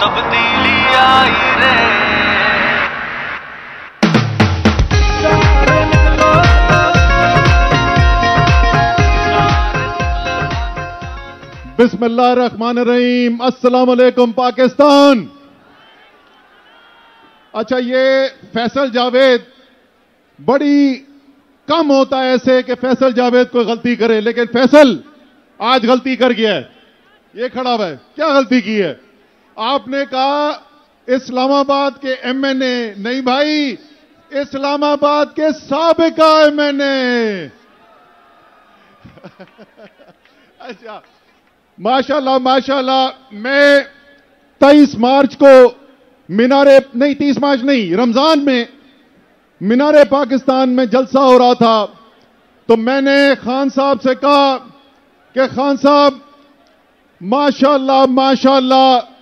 तब्दीली आई रे रहीम अस्सलाम पाकिस्तान। अच्छा ये फैसल जावेद बड़ी कम होता है ऐसे कि फैसल जावेद कोई गलती करे, लेकिन फैसल आज गलती कर गया है। ये खड़ा हुआ है। क्या गलती की है? आपने कहा, इस्लामाबाद के एमएनए, नहीं भाई, इस्लामाबाद के सबका एमएनए। अच्छा माशाल्लाह माशाल्लाह, मैं 23 मार्च को मीनारे, नहीं 30 मार्च नहीं, रमज़ान में मीनारे पाकिस्तान में जलसा हो रहा था। तो मैंने खान साहब से कहा कि खान साहब, माशाल्लाह माशाल्लाह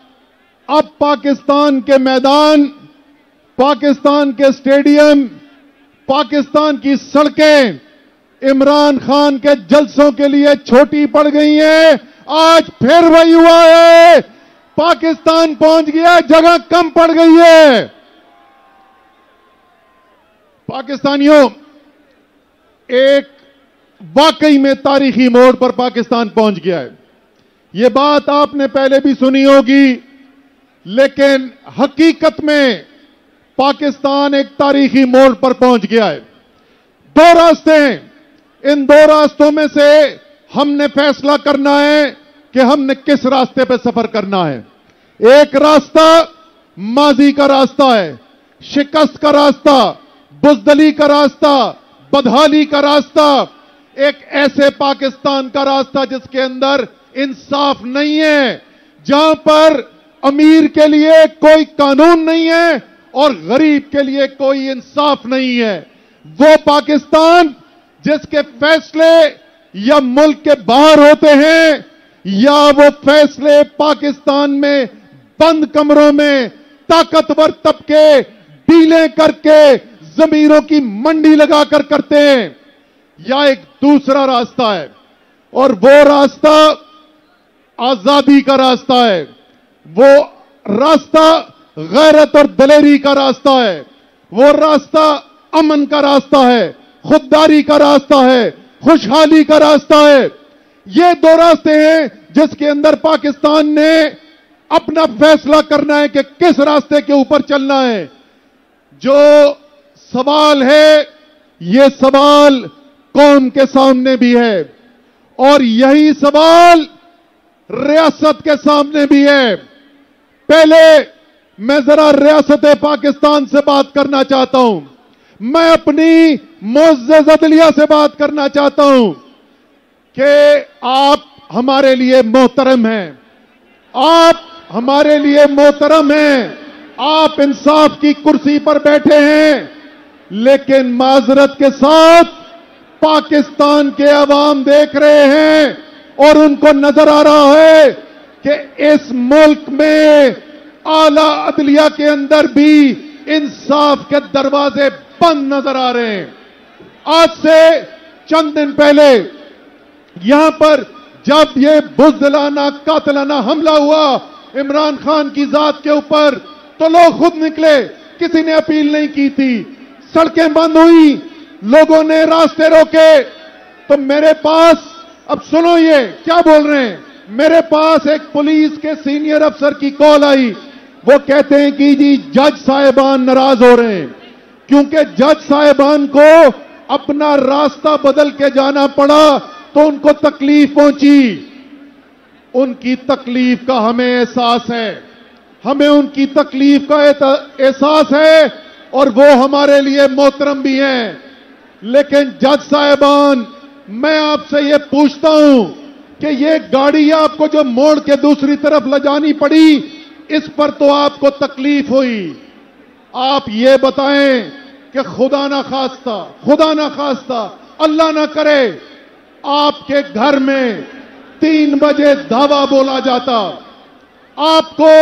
अब पाकिस्तान के मैदान, पाकिस्तान के स्टेडियम, पाकिस्तान की सड़कें इमरान खान के जलसों के लिए छोटी पड़ गई हैं। आज फिर वही हुआ है। पाकिस्तान पहुँच गया, जगह कम पड़ गई है। पाकिस्तानियों, एक वाकई में तारीखी मोड़ पर पाकिस्तान पहुँच गया है। यह बात आपने पहले भी सुनी होगी। लेकिन हकीकत में पाकिस्तान एक तारीखी मोड़ पर पहुँच गया है। दो रास्ते हैं। इन दो रास्तों में से हमने फैसला करना है कि हमने किस रास्ते पर सफ़र करना है। एक रास्ता माजी का रास्ता है, शिकस्त का रास्ता, बुजदली का रास्ता, बदहाली का रास्ता, एक ऐसे पाकिस्तान का रास्ता जिसके अंदर इंसाफ नहीं है, जहाँ पर अमीर के लिए कोई कानून नहीं है और गरीब के लिए कोई इंसाफ नहीं है। वो पाकिस्तान जिसके फैसले या मुल्क के बाहर होते हैं, या वो फैसले पाकिस्तान में बंद कमरों में ताकतवर तबके डीलें करके जमीरों की मंडी लगाकर करते हैं, या एक दूसरा रास्ता है। और वो रास्ता आज़ादी का रास्ता है। वो रास्ता गैरत और दलेरी का रास्ता है। वो रास्ता अमन का रास्ता है, खुददारी का रास्ता है, खुशहाली का रास्ता है। ये दो रास्ते हैं जिसके अंदर पाकिस्तान ने अपना फैसला करना है कि किस रास्ते के ऊपर चलना है। जो सवाल है, ये सवाल कौम के सामने भी है और यही सवाल रियासत के सामने भी है। पहले मैं जरा रियासत पाकिस्तान से बात करना चाहता हूँ। मैं अपनी मोज़ अदलिया से बात करना चाहता हूँ कि आप हमारे लिए मोहतरम हैं। आप हमारे लिए मोहतरम हैं। आप इंसाफ की कुर्सी पर बैठे हैं। लेकिन माजरत के साथ पाकिस्तान के अवाम देख रहे हैं और उनको नज़र आ रहा है कि इस मुल्क में आला अदलिया के अंदर भी इंसाफ के दरवाजे बंद नज़र आ रहे हैं। आज से चंद दिन पहले यहाँ पर जब ये बुजदिलाना कातलाना हमला हुआ इमरान खान की जात के ऊपर तो लोग खुद निकले, किसी ने अपील नहीं की थी। सड़कें बंद हुई, लोगों ने रास्ते रोके। तो मेरे पास, अब सुनो ये, क्या बोल रहे हैं? मेरे पास एक पुलिस के सीनियर अफसर की कॉल आई। वो कहते हैं कि जी, जज साहिबान नाराज़ हो रहे हैं। क्योंकि जज साहिबान को अपना रास्ता बदल के जाना पड़ा तो उनको तकलीफ़ पहुँची। उनकी तकलीफ़ का हमें एहसास है। हमें उनकी तकलीफ़ का एहसास है और वो हमारे लिए मोहतरम भी हैं। लेकिन जज साहिबान, मैं आपसे ये पूछता हूँ कि ये गाड़ी आपको जो मोड़ के दूसरी तरफ़ ले जानी पड़ी, इस पर तो आपको तकलीफ़ हुई। आप ये बताएँ कि खुदा ना खास्ता, खुदा ना खास्ता, अल्लाह ना करे, आपके घर में तीन बजे धावा बोला जाता। आपको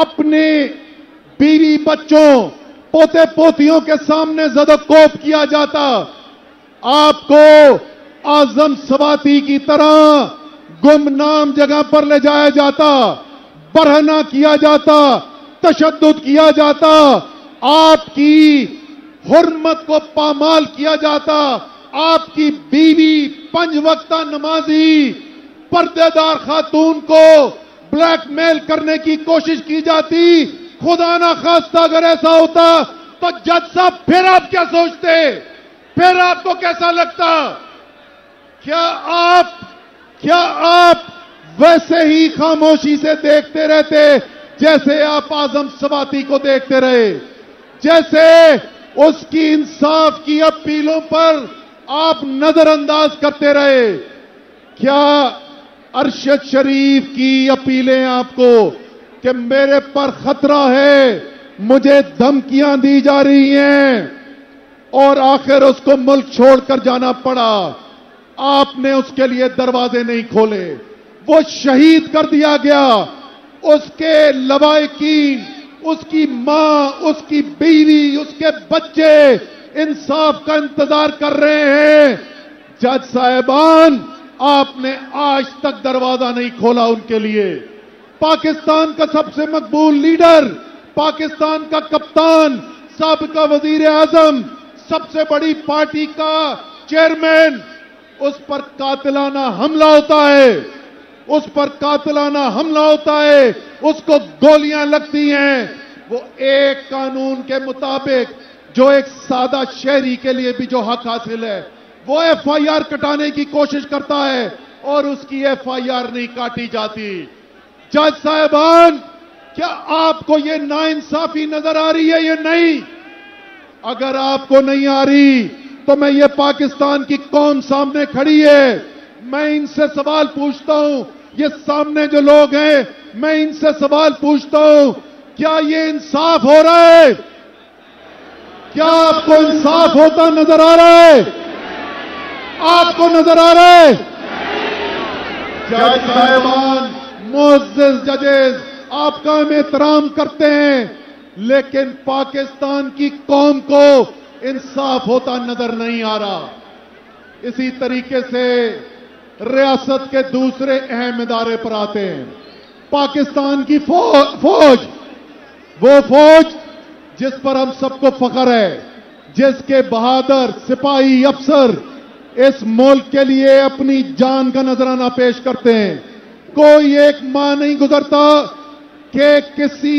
अपने बीवी बच्चों पोते पोतियों के सामने जदकोप किया जाता। आपको आज़म सवाती की तरह गुमनाम जगह पर ले जाया जाता, बरहना किया जाता तशद किया जाता, आपकी हुर्मत को पामाल किया जाता, आपकी बीवी पंज वक्ता नमाजी, पर्देदार खातून को ब्लैकमेल करने की कोशिश की जाती, खुदा ना खास्ता अगर ऐसा होता तो जज साहब फिर आप क्या सोचते? फिर आपको कैसा लगता? क्या आप क्या आप वैसे ही खामोशी से देखते रहते, जैसे आप आज़म सवाती को देखते रहे? जैसे उसकी इंसाफ की अपीलों पर आप नजरअंदाज करते रहे? क्या अरशद शरीफ की अपीलें आपको कि मेरे पर खतरा है, मुझे धमकियाँ दी जा रही हैं, और आखिर उसको मुल्क छोड़कर जाना पड़ा? आपने उसके लिए दरवाजे नहीं खोले। वो शहीद कर दिया गया। उसके लवाकिन उसकी माँ, उसकी बीवी, उसके बच्चे इंसाफ का इंतज़ार कर रहे हैं। जज साहेबान, आपने आज तक दरवाज़ा नहीं खोला उनके लिए। पाकिस्तान का सबसे मकबूल लीडर, पाकिस्तान का कप्तान, सबका वज़ीर आज़म सबसे बड़ी पार्टी का चेयरमैन उस पर कातिलाना हमला होता है। उस पर कातिलाना हमला होता है। उसको गोलियाँ लगती हैं। वो एक कानून के मुताबिक जो एक सादा शहरी के लिए भी जो हक हासिल है, वो एफआईआर कटाने की कोशिश करता है और उसकी एफआईआर नहीं काटी जाती। जज साहबान, क्या आपको ये नाइंसाफी नज़र आ रही है या नहीं? अगर आपको नहीं आ रही तो मैं ये पाकिस्तान की कौम सामने खड़ी है। मैं इनसे सवाल पूछता हूँ, ये सामने जो लोग हैं, मैं इनसे सवाल पूछता हूँ, क्या ये इंसाफ हो रहा है? क्या आपको इंसाफ होता नज़र आ रहा है? आपको नज़र आ रहा है? जज साहबान मोजिज जजेस, आपका हम एहतराम करते हैं, लेकिन पाकिस्तान की कौम को इंसाफ होता नज़र नहीं आ रहा। इसी तरीके से रियासत के दूसरे अहम इदारे पर आते हैं। पाकिस्तान की फौज फौज, वो फौज जिस पर हम सबको फख्र है, जिसके बहादुर, सिपाही अफसर इस मुल्क के लिए अपनी जान का नजराना पेश करते हैं। कोई एक माह नहीं गुजरता कि किसी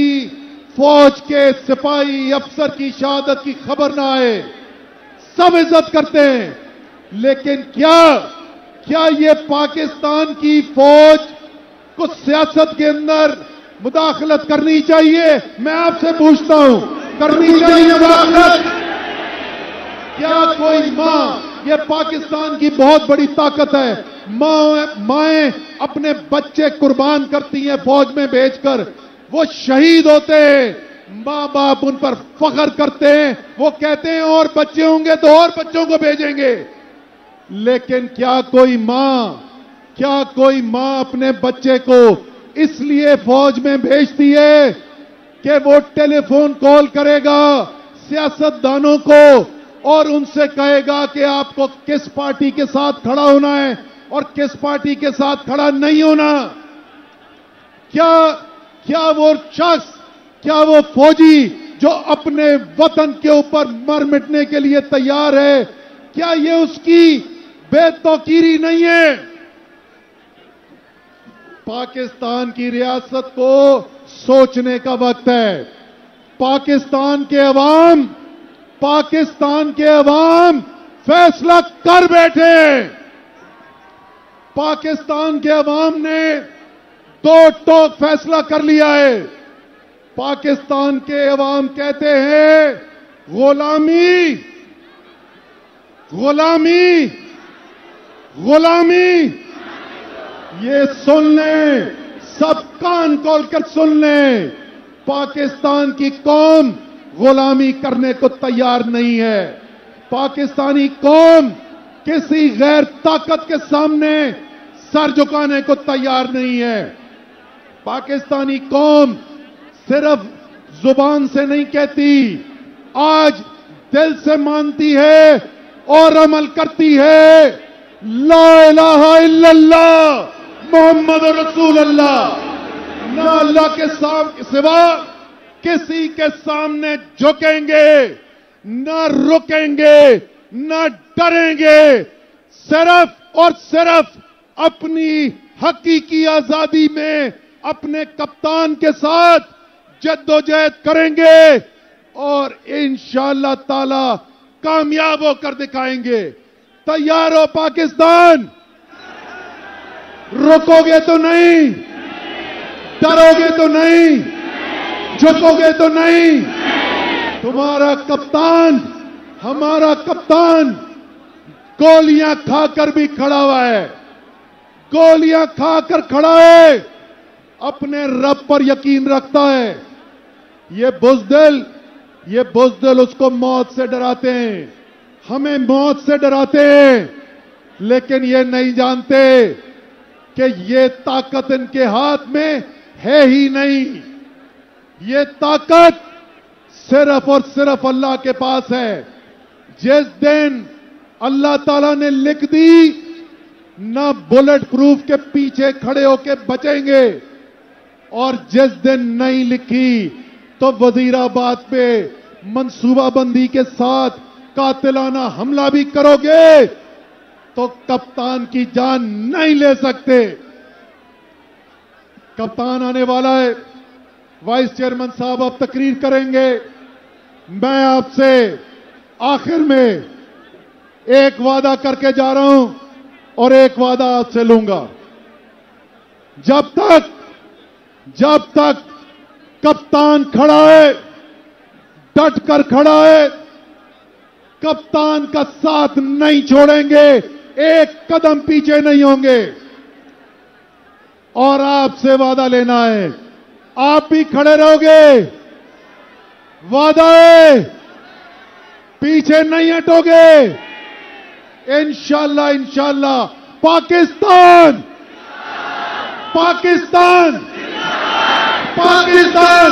फौज के सिपाही अफसर की शहादत की खबर ना आए। सब इज़्ज़त करते हैं। लेकिन क्या क्या ये पाकिस्तान की फौज को सियासत के अंदर मुदाखलत करनी चाहिए? मैं आपसे पूछता हूँ, करनी चाहिए मुदाखलत? क्या कोई माँ, ये पाकिस्तान की बहुत बड़ी ताकत है। माँ, माएँ अपने बच्चे कुर्बान करती हैं फौज में भेजकर। वो शहीद होते हैं माँ बाप उन पर फख्र करते हैं वो कहते हैं, और बच्चे होंगे तो और बच्चों को भेजेंगे। लेकिन क्या कोई माँ, क्या कोई माँ अपने बच्चे को इसलिए फौज में भेजती है कि वो टेलीफोन कॉल करेगा सियासतदानों को और उनसे कहेगा कि आपको किस पार्टी के साथ खड़ा होना है और किस पार्टी के साथ खड़ा नहीं होना। क्या क्या वो शख्स, क्या वो फौजी जो अपने वतन के ऊपर मर मिटने के लिए तैयार है, क्या ये उसकी बेतौकीरी नहीं है? पाकिस्तान की रियासत को सोचने का वक्त है। पाकिस्तान के अवाम, पाकिस्तान के अवाम, फैसला कर बैठे। पाकिस्तान के अवाम ने दो टोक फैसला कर लिया है। पाकिस्तान के अवाम कहते हैं, गुलामी गुलामी गुलामी। ये सुन लें सब कान खोलकर सुन लें। पाकिस्तान की कौम गुलामी करने को तैयार नहीं है। पाकिस्तानी कौम किसी गैर ताकत के सामने सर झुकाने को तैयार नहीं है। पाकिस्तानी कौम सिर्फ़ ज़ुबान से नहीं कहती, आज दिल से मानती है और अमल करती है। ला मोहम्मद रसूल अल्लाह ना अल्लाह के सिवा किसी के सामने झुकेंगे, ना रुकेंगे, ना डरेंगे। सिर्फ़ और सिर्फ़ अपनी हकीकी आज़ादी में अपने कप्तान के साथ जद्दोजहद करेंगे और इंशाअल्लाह ताला कामयाब होकर दिखाएँगे। तैयार हो पाकिस्तान? रुकोगे तो नहीं। डरोगे तो नहीं। झुकोगे तो नहीं। तुम्हारा कप्तान, हमारा कप्तान गोलियाँ खाकर भी खड़ा हुआ है। गोलियाँ खाकर खड़ा है। अपने रब पर यकीन रखता है। ये बुजदिल ये बुजदिल उसको मौत से डराते हैं। हमें मौत से डराते हैं, लेकिन ये नहीं जानते कि ये ताकत इनके हाथ में है ही नहीं। ये ताकत सिर्फ़ और सिर्फ़ अल्लाह के पास है। जिस दिन अल्लाह ताला ने लिख दी, ना बुलेट प्रूफ के पीछे खड़े होके बचेंगे। और जिस दिन नहीं लिखी तो वजीराबाद पे मंसूबाबंदी के साथ कातिलाना हमला भी करोगे तो कप्तान की जान नहीं ले सकते। कप्तान आने वाला है, वाइस चेयरमैन साहब आप तकरीर करेंगे। मैं आपसे आखिर में एक वादा करके जा रहा हूँ और एक वादा आपसे लूँगा। जब तक जब तक कप्तान खड़ा है, डट कर खड़ा है, कप्तान का साथ नहीं छोड़ेंगे, एक कदम पीछे नहीं होंगे। और आपसे वादा लेना है, आप भी खड़े रहोगे। वादा है, पीछे नहीं हटोगे। इंशाला इंशाल्लाह, पाकिस्तान पाकिस्तान। पाकिस्तान